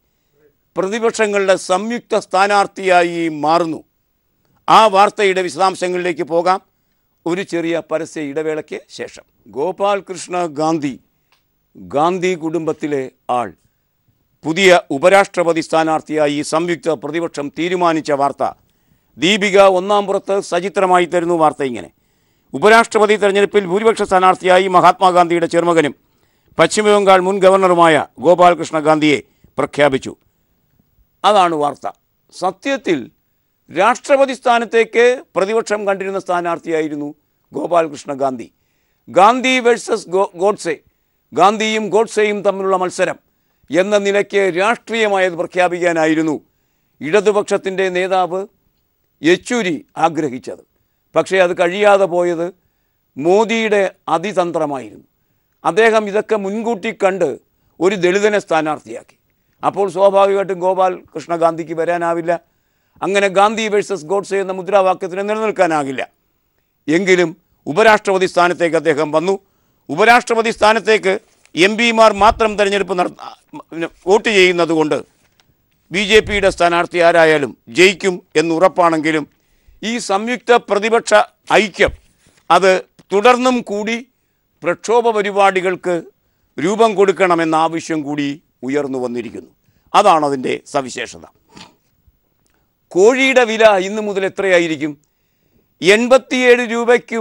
പ്രതിപക്ഷങ്ങളുടെ സംയുക്ത സ്ഥാനാർത്ഥിയായി മാറുന്നു. ആ വാർത്തയുടെ വിശദാംശങ്ങളിലേക്ക് പോകാം. ഒരു ചെറിയ പരസ്യ ഇടവേളയ്ക്ക് ശേഷം. ഗോപാൽ കൃഷ്ണ ഗാന്ധി ഗാന്ധി കുടുംബത്തിലെ ആൾ. പുതിയ ഉപരാഷ്ട്രപതി സ്ഥാനാർത്ഥിയായി സംയുക്ത പ്രതിപക്ഷം തീരുമാനിച്ച വാർത്ത. ദീപിക ഒന്നാം പുറത്ത് സചിത്രമായി തരുന്നു വാർത്ത ഇങ്ങനെ. ഉപരാഷ്ട്രപതി തെരഞ്ഞെടുപ്പിൽ ഭൂരിപക്ഷ സ്ഥാനാർത്ഥിയായി മഹാത്മാഗാന്ധിയുടെ ചെറുമകനും പശ്ചിമബംഗാൾ മുൻ ഗവർണറുമായ ഗോപാലകൃഷ്ണ ഗാന്ധിയെ പ്രഖ്യാപിച്ചു. അതാണ് വാർത്ത. സത്യത്തിൽ രാഷ്ട്രപതി സ്ഥാനത്തേക്ക് പ്രതിപക്ഷം കണ്ടിരുന്ന സ്ഥാനാർത്ഥിയായിരുന്നു ഗോപാലകൃഷ്ണ ഗാന്ധി. ഗാന്ധി വേഴ്സസ് ഗോഡ്സെ ഗാന്ധിയും ഗോഡ്സെയും തമ്മിലുള്ള മത്സരം എന്ന നിലയ്ക്ക് രാഷ്ട്രീയമായത് പ്രഖ്യാപിക്കാനായിരുന്നു ഇടതുപക്ഷത്തിന്റെ നേതാവ് യെച്ചൂരി ആഗ്രഹിച്ചത്. പക്ഷേ അത് കഴിയാതെ പോയത് മോദിയുടെ അതിതന്ത്രമായിരുന്നു. അദ്ദേഹം ഇതൊക്കെ മുൻകൂട്ടി കണ്ട് ഒരു ദളിതനെ സ്ഥാനാർത്ഥിയാക്കി. അപ്പോൾ സ്വാഭാവികമായിട്ടും ഗോപാൽ കൃഷ്ണ ഗാന്ധിക്ക് വരാനാവില്ല. അങ്ങനെ ഗാന്ധി വേഴ്സസ് ഗോഡ്സ് എന്ന മുദ്രാവാക്യത്തിന് നിലനിൽക്കാനാകില്ല. എങ്കിലും ഉപരാഷ്ട്രപതി സ്ഥാനത്തേക്ക് അദ്ദേഹം വന്നു. ഉപരാഷ്ട്രപതി സ്ഥാനത്തേക്ക് എം പിമാർ മാത്രം തിരഞ്ഞെടുപ്പ് നട വോട്ട് ചെയ്യുന്നതുകൊണ്ട് ബി ജെ പിയുടെ സ്ഥാനാർത്ഥി ആരായാലും ജയിക്കും എന്ന് ഉറപ്പാണെങ്കിലും ഈ സംയുക്ത പ്രതിപക്ഷ ഐക്യം അത് തുടർന്നും കൂടി പ്രക്ഷോഭ പരിപാടികൾക്ക് രൂപം കൊടുക്കണമെന്ന ആവശ്യം കൂടി ഉയർന്നു വന്നിരിക്കുന്നു. അതാണ് അതിന്റെ സവിശേഷത. കോഴിയുടെ വില ഇന്ന് മുതൽ എത്രയായിരിക്കും? എൺപത്തിയേഴ് രൂപയ്ക്ക്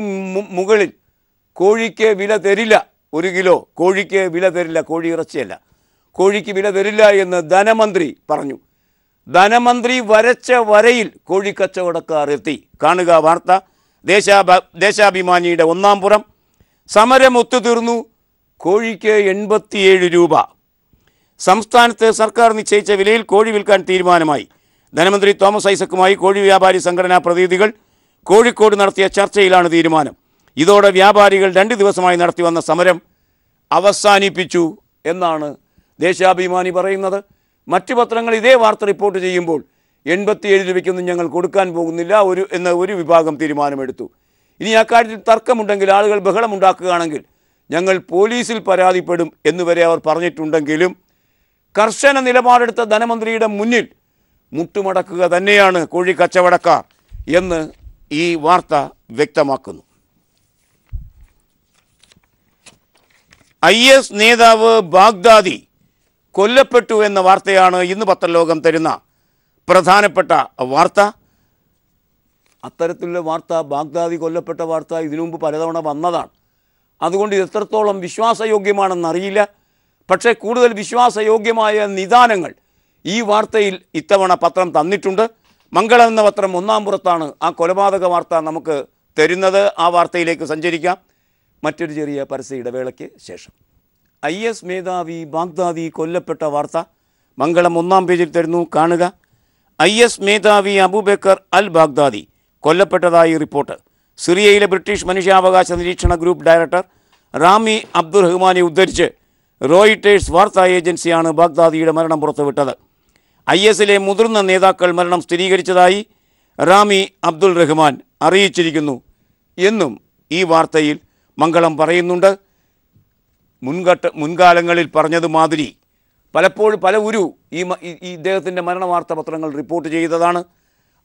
മുകളിൽ കോഴിക്ക് വില തരില്ല. ഒരു കിലോ കോഴിക്ക് വില തരില്ല. കോഴി ഇറച്ചിയല്ല. കോഴിക്ക് വില തരില്ല എന്ന് ധനമന്ത്രി പറഞ്ഞു. ധനമന്ത്രി വരച്ച വരയിൽ കോഴിക്കച്ചവടക്കാർ എത്തി. കാണുക വാർത്ത. ദേശാഭ ദേശാഭിമാനിയുടെ ഒന്നാം പുറം. സമരം ഒത്തുതീർന്നു. കോഴിക്ക് എൺപത്തിയേഴ് രൂപ. സംസ്ഥാനത്ത് സർക്കാർ നിശ്ചയിച്ച വിലയിൽ കോഴി വിൽക്കാൻ തീരുമാനമായി. ധനമന്ത്രി തോമസ് ഐസക്കുമായി കോഴി വ്യാപാരി സംഘടനാ പ്രതിനിധികൾ കോഴിക്കോട് നടത്തിയ ചർച്ചയിലാണ് തീരുമാനം. ഇതോടെ വ്യാപാരികൾ രണ്ട് ദിവസമായി നടത്തി വന്ന സമരം അവസാനിപ്പിച്ചു എന്നാണ് ദേശാഭിമാനി പറയുന്നത്. മറ്റു പത്രങ്ങൾ ഇതേ വാർത്ത റിപ്പോർട്ട് ചെയ്യുമ്പോൾ എൺപത്തിയേഴ് രൂപയ്ക്കൊന്നും ഞങ്ങൾ കൊടുക്കാൻ പോകുന്നില്ല. ഒരു എന്ന ഒരു വിഭാഗം തീരുമാനമെടുത്തു. ഇനി അക്കാര്യത്തിൽ തർക്കമുണ്ടെങ്കിൽ ആളുകൾ ബഹളമുണ്ടാക്കുകയാണെങ്കിൽ ഞങ്ങൾ പോലീസിൽ പരാതിപ്പെടും എന്നുവരെ അവർ പറഞ്ഞിട്ടുണ്ടെങ്കിലും കർശന നിലപാടെടുത്ത ധനമന്ത്രിയുടെ മുന്നിൽ മുട്ടുമടക്കുക തന്നെയാണ് കോഴി കച്ചവടക്കാർ എന്ന് ഈ വാർത്ത വ്യക്തമാക്കുന്നു. ഐ എസ് നേതാവ് ബാഗ്ദാദി കൊല്ലപ്പെട്ടു എന്ന വാർത്തയാണ് ഇന്ന് പത്രലോകം തരുന്ന പ്രധാനപ്പെട്ട വാർത്ത. അത്തരത്തിലുള്ള വാർത്ത ബാഗ്ദാദി കൊല്ലപ്പെട്ട വാർത്ത ഇതിനു മുമ്പ് പലതവണ വന്നതാണ്. അതുകൊണ്ട് ഇത് എത്രത്തോളം വിശ്വാസയോഗ്യമാണെന്നറിയില്ല. പക്ഷേ കൂടുതൽ വിശ്വാസയോഗ്യമായ നിദാനങ്ങൾ ഈ വാർത്തയിൽ ഇത്തവണ പത്രം തന്നിട്ടുണ്ട്. മംഗളം എന്ന പത്രം ഒന്നാം പുറത്താണ് ആ കൊലപാതക വാർത്ത നമുക്ക് തരുന്നത്. ആ വാർത്തയിലേക്ക് സഞ്ചരിക്കാം. മറ്റൊരു ചെറിയ പരസ്യ ഇടവേളയ്ക്ക് ശേഷം. ഐ എസ് മേധാവി ബാഗ്ദാദി കൊല്ലപ്പെട്ട വാർത്ത. മംഗളം ഒന്നാം പേജിൽ തരുന്നു കാണുക. ഐ എസ് മേധാവി അബൂബക്കർ അൽ ബാഗ്ദാദി കൊല്ലപ്പെട്ടതായി റിപ്പോർട്ട്. സിറിയയിലെ ബ്രിട്ടീഷ് മനുഷ്യാവകാശ നിരീക്ഷണ ഗ്രൂപ്പ് ഡയറക്ടർ റാമി അബ്ദുൾ റഹ്മാനെ ഉദ്ധരിച്ച് റോയിട്ടേഴ്സ് വാർത്താ ഏജൻസിയാണ് ബാഗ്ദാദിയുടെ മരണം പുറത്തുവിട്ടത്. ഐ എസിലെ മുതിർന്ന നേതാക്കൾ മരണം സ്ഥിരീകരിച്ചതായി റാമി അബ്ദുൾ റഹ്മാൻ അറിയിച്ചിരിക്കുന്നു എന്നും ഈ വാർത്തയിൽ മംഗളം പറയുന്നുണ്ട്. മുൻഘട്ട മുൻകാലങ്ങളിൽ പറഞ്ഞതുമാതിരി പലപ്പോഴും പല ഉരു ഈ ഇദ്ദേഹത്തിന്റെ മരണവാർത്ത പത്രങ്ങൾ റിപ്പോർട്ട് ചെയ്തതാണ്.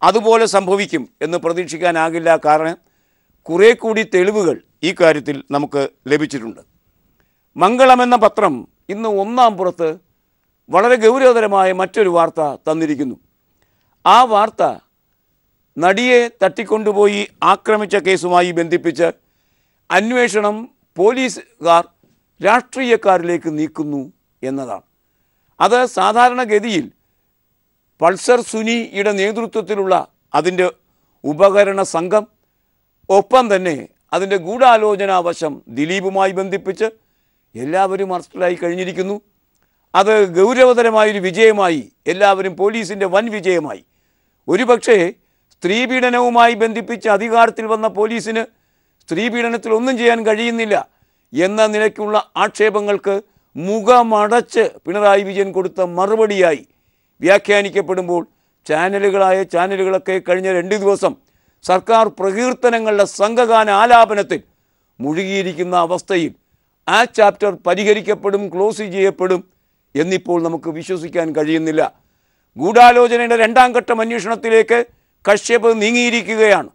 അതുപോലെ സംഭവിക്കും എന്ന് പ്രതീക്ഷിക്കാനാകില്ല കാരണം കുറേ കൂടി തെളിവുകൾ ഈ കാര്യത്തിൽ നമുക്ക് ലഭിച്ചിട്ടുണ്ട്. മംഗളം എന്ന പത്രം ഇന്ന് ഒന്നാം പുറത്ത് വളരെ ഗൗരവതരമായ മറ്റൊരു വാർത്ത തന്നിരിക്കുന്നു. ആ വാർത്ത നടിയെ തട്ടിക്കൊണ്ടുപോയി ആക്രമിച്ച കേസുമായി ബന്ധിപ്പിച്ച് അന്വേഷണം പോലീസുകാർ രാഷ്ട്രീയക്കാരിലേക്ക് നീക്കുന്നു എന്നതാണ്. അത് സാധാരണഗതിയിൽ പൾസർ സുനിയുടെ നേതൃത്വത്തിലുള്ള അതിന്റെ ഉപകരണ സംഘം ഒപ്പം തന്നെ അതിന്റെ ഗൂഢാലോചനാവശം ദിലീപുമായി ബന്ധിപ്പിച്ച് എല്ലാവരും അറസ്റ്റിലായി കഴിഞ്ഞിരിക്കുന്നു. അത് ഗൗരവതരമായൊരു വിജയമായി എല്ലാവരും പോലീസിന്റെ വൻ വിജയമായി. ഒരുപക്ഷേ സ്ത്രീപീഡനവുമായി ബന്ധിപ്പിച്ച് അധികാരത്തിൽ വന്ന പോലീസിന് സ്ത്രീപീഡനത്തിൽ ഒന്നും ചെയ്യാൻ കഴിയുന്നില്ല. എന്ന നിലയ്ക്കുള്ള ആക്ഷേപങ്ങൾക്ക് മുഖമടച്ച് പിണറായി വിജയൻ കൊടുത്ത മറുപടിയായി വ്യാഖ്യാനിക്കപ്പെടുമ്പോൾ ചാനലുകളായ ചാനലുകളൊക്കെ കഴിഞ്ഞ രണ്ട് ദിവസം സർക്കാർ പ്രകീർത്തനങ്ങളുടെ സംഘഗാന ആലാപനത്തിൽ മുഴുകിയിരിക്കുന്ന അവസ്ഥയിൽ ആ ചാപ്റ്റർ പരിഹരിക്കപ്പെടും ക്ലോസ് ചെയ്യപ്പെടും എന്നിപ്പോൾ നമുക്ക് വിശ്വസിക്കാൻ കഴിയുന്നില്ല. ഗൂഢാലോചനയുടെ രണ്ടാം ഘട്ടം അന്വേഷണത്തിലേക്ക് കശ്യപ് നീങ്ങിയിരിക്കുകയാണ്.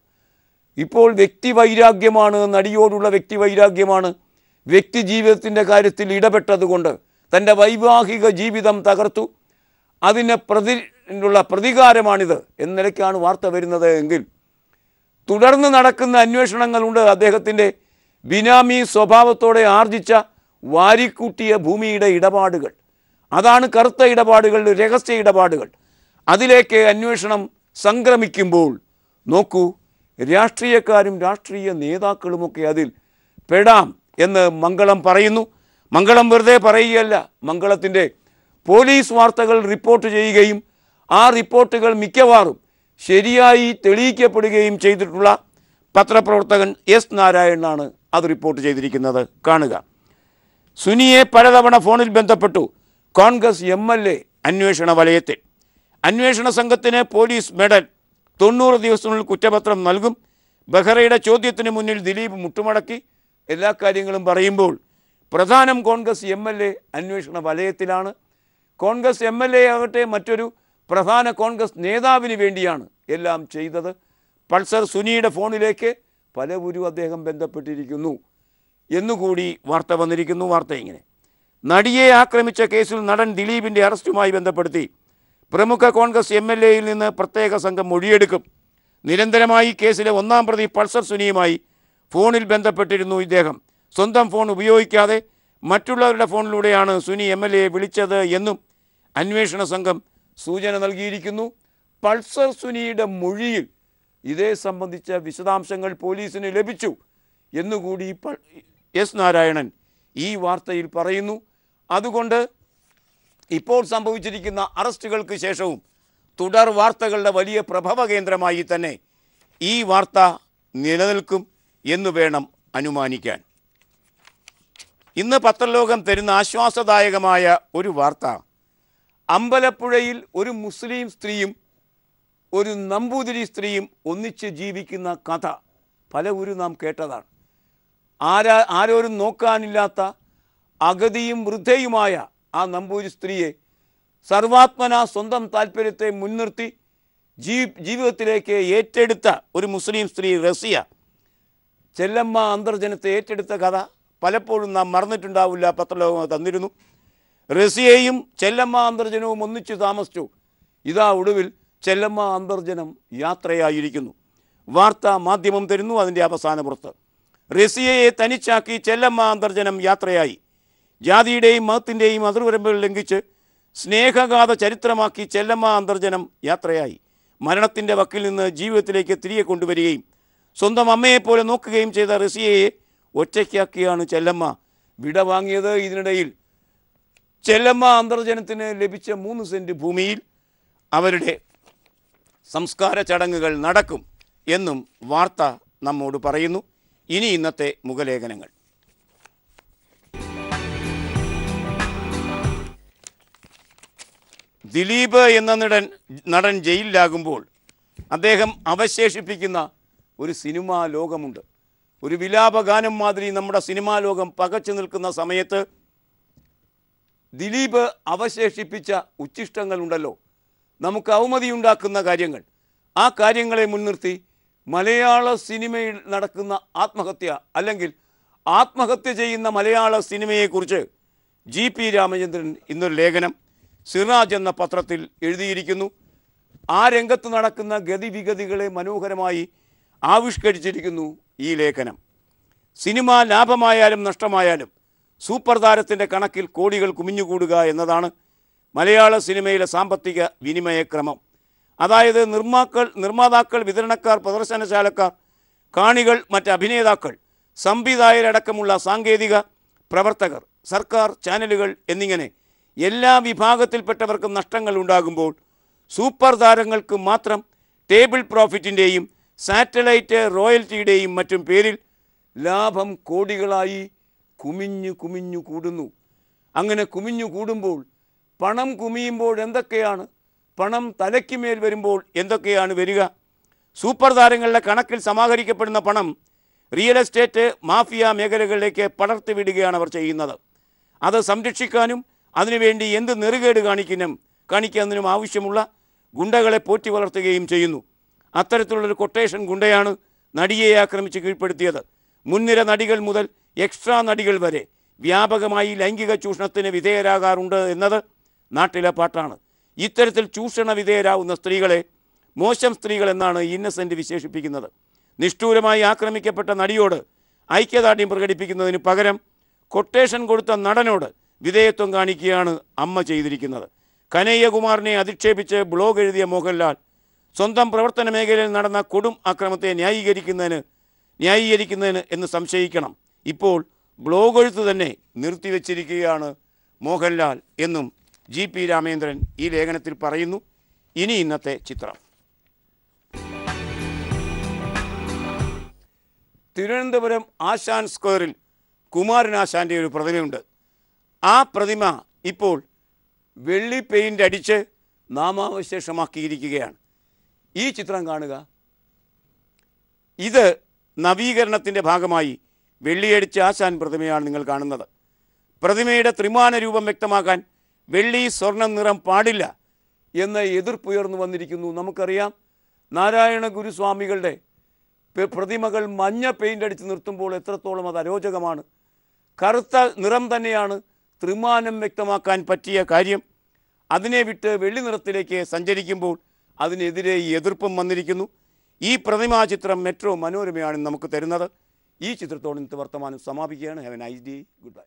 ഇപ്പോൾ വ്യക്തിവൈരാഗ്യമാണ് നടിയോടുള്ള വ്യക്തിവൈരാഗ്യമാണ് വ്യക്തി ജീവിതത്തിന്റെ കാര്യത്തിൽ ഇടപെട്ടതുകൊണ്ട് തന്റെ വൈവാഹിക ജീവിതം തകർത്തു. അതിന് പ്രതി ഉള്ള പ്രതികാരമാണിത് എന്ന നിലയ്ക്കാണ് വാർത്ത വരുന്നത് എങ്കിൽ. തുടർന്ന് നടക്കുന്ന അന്വേഷണങ്ങളുണ്ട്. അദ്ദേഹത്തിന്റെ ബിനാമി സ്വഭാവത്തോടെ ആർജിച്ച വാരിക്കൂട്ടിയ ഭൂമിയുടെ ഇടപാടുകൾ. അതാണ് കറുത്ത ഇടപാടുകൾ രഹസ്യ ഇടപാടുകൾ. അതിലേക്ക് അന്വേഷണം സംക്രമിക്കുമ്പോൾ നോക്കൂ രാഷ്ട്രീയക്കാരും രാഷ്ട്രീയ നേതാക്കളുമൊക്കെ അതിൽ പെടാം. എന്ന് മംഗളം പറയുന്നു. മംഗളം വെറുതെ പറയുകയല്ല. മംഗളത്തിന്റെ പോലീസ് വാർത്തകൾ റിപ്പോർട്ട് ചെയ്യുകയും ആ റിപ്പോർട്ടുകൾ മിക്കവാറും ശരിയായി തെളിയിക്കപ്പെടുകയും ചെയ്തിട്ടുള്ള പത്രപ്രവർത്തകൻ എസ് നാരായണനാണ് അത് റിപ്പോർട്ട് ചെയ്തിരിക്കുന്നത്. കാണുക. സുനിയെ പലതവണ ഫോണിൽ ബന്ധപ്പെട്ടു. കോൺഗ്രസ് എം എൽ എ അന്വേഷണ വലയത്തിൽ. അന്വേഷണ സംഘത്തിന് പോലീസ് മെഡൽ. തൊണ്ണൂറ് ദിവസത്തിനുള്ളിൽ കുറ്റപത്രം നൽകും. ബെഹ്റയുടെ ചോദ്യത്തിന് മുന്നിൽ ദിലീപ് മുട്ടുമടക്കി. എല്ലാ കാര്യങ്ങളും പറയുമ്പോൾ പ്രധാനം കോൺഗ്രസ് എം എൽ എ അന്വേഷണ വലയത്തിലാണ്. കോൺഗ്രസ് എം എൽ എ ആകട്ടെ മറ്റൊരു പ്രധാന കോൺഗ്രസ് നേതാവിന് വേണ്ടിയാണ് എല്ലാം ചെയ്തത്. പൾസർ സുനിയുടെ ഫോണിലേക്ക് പലവരും അദ്ദേഹം ബന്ധപ്പെട്ടിരിക്കുന്നു. എന്നുകൂടി വാർത്ത വന്നിരിക്കുന്നു. വാർത്ത ഇങ്ങനെ. നടിയെ ആക്രമിച്ച കേസിൽ നടൻ ദിലീപിന്റെ അറസ്റ്റുമായി ബന്ധപ്പെടുത്തി പ്രമുഖ കോൺഗ്രസ് എം എൽ എയിൽ നിന്ന് പ്രത്യേക സംഘം മൊഴിയെടുക്കും. നിരന്തരമായി കേസിലെ ഒന്നാം പ്രതി പൾസർ സുനിയുമായി ഫോണിൽ ബന്ധപ്പെട്ടിരുന്നു ഇദ്ദേഹം. സ്വന്തം ഫോൺ ഉപയോഗിക്കാതെ മറ്റുള്ളവരുടെ ഫോണിലൂടെയാണ് സുനി എം എൽ എ വിളിച്ചത് എന്നും അന്വേഷണ സംഘം സൂചന നൽകിയിരിക്കുന്നു. പൾസർ സുനിയുടെ മൊഴിയിൽ ഇതേ സംബന്ധിച്ച വിശദാംശങ്ങൾ പോലീസിന് ലഭിച്ചു എന്നുകൂടി എസ് നാരായണൻ ഈ വാർത്തയിൽ പറയുന്നു. അതുകൊണ്ട് ഇപ്പോൾ സംഭവിച്ചിരിക്കുന്ന അറസ്റ്റുകൾക്ക് ശേഷവും തുടർ വാർത്തകളുടെ വലിയ പ്രഭവ കേന്ദ്രമായി തന്നെ ഈ വാർത്ത നിലനിൽക്കും. എന്ന് വേണം അനുമാനിക്കാൻ. ഇന്ന് പത്രലോകം തരുന്ന ആശ്വാസദായകമായ ഒരു വാർത്ത. അമ്പലപ്പുഴയിൽ ഒരു മുസ്ലിം സ്ത്രീയും ഒരു നമ്പൂതിരി സ്ത്രീയും ഒന്നിച്ച് ജീവിക്കുന്ന കഥ പല ഒരു നാം കേട്ടതാണ്. ആരാ ആരോരും നോക്കാനില്ലാത്ത അഗതിയും വൃദ്ധയുമായ ആ നമ്പൂതിരി സ്ത്രീയെ സർവാത്മന സ്വന്തം താല്പര്യത്തെ മുൻനിർത്തി ജീവിതത്തിലേക്ക് ഏറ്റെടുത്ത ഒരു മുസ്ലിം സ്ത്രീ റസിയ ചെല്ലമ്മ അന്തർജനത്തെ ഏറ്റെടുത്ത കഥ പലപ്പോഴും നാം മറന്നിട്ടുണ്ടാവില്ല പത്രലോകം തന്നിരുന്നു. റസിയയും ചെല്ലമ്മ അന്തർജനവും ഒന്നിച്ചു താമസിച്ചു. ഇതാ ഒടുവിൽ ചെല്ലമ്മ അന്തർജനം യാത്രയായിരിക്കുന്നു. വാർത്താ മാധ്യമം തരുന്നു അതിന്റെ അവസാന പുറത്ത്. റസിയയെ തനിച്ചാക്കി ചെല്ലമ്മ അന്തർജനം യാത്രയായി. ജാതിയുടെയും മതത്തിന്റെയും അതിർവരമ്പുകൾ ലംഘിച്ച് സ്നേഹഗാഥ ചരിത്രമാക്കി ചെല്ലമ്മ അന്തർജനം യാത്രയായി. മരണത്തിന്റെ വക്കിൽ നിന്ന് ജീവിതത്തിലേക്ക് തിരികെ കൊണ്ടുവരികയും സ്വന്തം അമ്മയെപ്പോലെ നോക്കുകയും ചെയ്ത റസിയയെ ഒറ്റയ്ക്കാക്കിയാണ് ചെല്ലമ്മ വിട വാങ്ങിയത് ഇതിനിടയിൽ. ചെല്ലമ്മ അന്തർജനത്തിന് ലഭിച്ച മൂന്ന് സെന്റ് ഭൂമിയിൽ അവരുടെ സംസ്കാര ചടങ്ങുകൾ നടക്കും എന്നും വാർത്ത നമ്മോട് പറയുന്നു. ഇനി ഇന്നത്തെ മുഖലേഖനങ്ങൾ. ദിലീപ് എന്ന നടൻ നടൻ ജയിലിലാകുമ്പോൾ അദ്ദേഹം അവശേഷിപ്പിക്കുന്ന ഒരു സിനിമാ ലോകമുണ്ട്. ഒരു വിലാപഗാനം മാതിരി നമ്മുടെ സിനിമാ ലോകം പകച്ചു നിൽക്കുന്ന സമയത്ത് ദിലീപ് അവശേഷിപ്പിച്ച ഉച്ചിഷ്ടങ്ങളുണ്ടല്ലോ. നമുക്ക് അവമതിയുണ്ടാക്കുന്ന കാര്യങ്ങൾ. ആ കാര്യങ്ങളെ മുൻനിർത്തി മലയാള സിനിമയിൽ നടക്കുന്ന ആത്മഹത്യ അല്ലെങ്കിൽ ആത്മഹത്യ ചെയ്യുന്ന മലയാള സിനിമയെക്കുറിച്ച് ജി പി രാമചന്ദ്രൻ ഇന്നൊരു ലേഖനം സിറാജ് എന്ന പത്രത്തിൽ എഴുതിയിരിക്കുന്നു. ആ രംഗത്ത് നടക്കുന്ന ഗതിവിഗതികളെ മനോഹരമായി ആവിഷ്കരിച്ചിരിക്കുന്നു ഈ ലേഖനം. സിനിമ ലാഭമായാലും നഷ്ടമായാലും സൂപ്പർ താരത്തിന്റെ കണക്കിൽ കോടികൾ കുമിഞ്ഞുകൂടുക എന്നതാണ് മലയാള സിനിമയിലെ സാമ്പത്തിക വിനിമയക്രമം. അതായത് നിർമ്മാക്കൾ നിർമ്മാതാക്കൾ വിതരണക്കാർ പ്രദർശനശാലക്കാർ കാണികൾ മറ്റ് അഭിനേതാക്കൾ സംവിധായകരടക്കമുള്ള സാങ്കേതിക പ്രവർത്തകർ സർക്കാർ ചാനലുകൾ എന്നിങ്ങനെ എല്ലാ വിഭാഗത്തിൽപ്പെട്ടവർക്കും നഷ്ടങ്ങൾ ഉണ്ടാകുമ്പോൾ സൂപ്പർ താരങ്ങൾക്ക് മാത്രം ടേബിൾ പ്രോഫിറ്റിന്റെയും സാറ്റലൈറ്റ് റോയൽറ്റിയുടെയും മറ്റും പേരിൽ ലാഭം കോടികളായി കുമിഞ്ഞു കുമിഞ്ഞു കൂടുന്നു. അങ്ങനെ കുമിഞ്ഞു കൂടുമ്പോൾ പണം കുമിയുമ്പോൾ എന്തൊക്കെയാണ്? പണം തലയ്ക്ക് മേൽ വരുമ്പോൾ എന്തൊക്കെയാണ് വരിക? സൂപ്പർ താരങ്ങളുടെ കണക്കിൽ സമാഹരിക്കപ്പെടുന്ന പണം റിയൽ എസ്റ്റേറ്റ് മാഫിയ മേഖലകളിലേക്ക് പടർത്തി വിടുകയാണ് അവർ ചെയ്യുന്നത്. അത് സംരക്ഷിക്കാനും അതിനുവേണ്ടി എന്ത് നെറുകേട് കാണിക്കാനും കാണിക്കുന്നതിനും ആവശ്യമുള്ള ഗുണ്ടകളെ പോറ്റി വളർത്തുകയും ചെയ്യുന്നു. അത്തരത്തിലുള്ളൊരു കൊട്ടേഷൻ ഗുണ്ടയാണ് നടിയെ ആക്രമിച്ച് കീഴ്പ്പെടുത്തിയത്. മുൻനിര നടികൾ മുതൽ എക്സ്ട്രാ നടികൾ വരെ വ്യാപകമായി ലൈംഗിക ചൂഷണത്തിന് വിധേയരാകാറുണ്ട് എന്നത് നാട്ടിലെ പാട്ടാണ്. ഇത്തരത്തിൽ ചൂഷണ വിധേയരാകുന്ന സ്ത്രീകളെ മോശം സ്ത്രീകൾ എന്നാണ് ഇന്നസെന്റ് വിശേഷിപ്പിക്കുന്നത്. നിഷ്ഠൂരമായി ആക്രമിക്കപ്പെട്ട നടിയോട് ഐക്യദാർഢ്യം പ്രകടിപ്പിക്കുന്നതിന് പകരം കൊട്ടേഷൻ കൊടുത്ത നടനോട് വിധേയത്വം കാണിക്കുകയാണ് അമ്മ ചെയ്തിരിക്കുന്നത്. കനയ്യകുമാറിനെ അധിക്ഷേപിച്ച് ബ്ലോഗ് എഴുതിയ മോഹൻലാൽ സ്വന്തം പ്രവർത്തന മേഖലയിൽ നടന്ന കൊടും അക്രമത്തെ ന്യായീകരിക്കുന്നതിന് ന്യായീകരിക്കുന്നതിന് എന്ന് സംശയിക്കണം. ഇപ്പോൾ ബ്ലോഗ് എഴുത്ത് തന്നെ നിർത്തിവെച്ചിരിക്കുകയാണ് മോഹൻലാൽ എന്നും ജി പി രാമേന്ദ്രൻ ഈ ലേഖനത്തിൽ പറയുന്നു. ഇനി ഇന്നത്തെ ചിത്രം. തിരുവനന്തപുരം ആശാൻ സ്ക്വയറിൽ കുമാരനാശാന്റെ ഒരു പ്രതിമയുണ്ട്. ആ പ്രതിമ ഇപ്പോൾ വെള്ളി പെയിന്റ് അടിച്ച് നാമാവശേഷമാക്കിയിരിക്കുകയാണ്. ഈ ചിത്രം കാണുക. ഇത് നവീകരണത്തിന്റെ ഭാഗമായി വെള്ളിയടിച്ച ആശാൻ പ്രതിമയാണ് നിങ്ങൾ കാണുന്നത്. പ്രതിമയുടെ ത്രിമാന രൂപം വ്യക്തമാക്കാൻ വെള്ളി സ്വർണ നിറം പാടില്ല എന്ന് എതിർപ്പുയർന്നു വന്നിരിക്കുന്നു. നമുക്കറിയാം നാരായണ ഗുരുസ്വാമികളുടെ പ്രതിമകൾ മഞ്ഞ പെയിന്റ് അടിച്ച് നിർത്തുമ്പോൾ എത്രത്തോളം അത് അരോചകമാണ്. കറുത്ത നിറം തന്നെയാണ് ത്രിമാനം വ്യക്തമാക്കാൻ പറ്റിയ കാര്യം. അതിനെ വിട്ട് വെള്ളി നിറത്തിലേക്ക് സഞ്ചരിക്കുമ്പോൾ അതിനെതിരെ എതിർപ്പും വന്നിരിക്കുന്നു. ഈ പ്രതിമാ ചിത്രം മെട്രോ മനോരമയാണ് നമുക്ക് തരുന്നത്. ഈ ചിത്രത്തോട് ഇന്നത്തെ വർത്തമാനം സമാപിക്കുകയാണ്. Have a nice day goodbye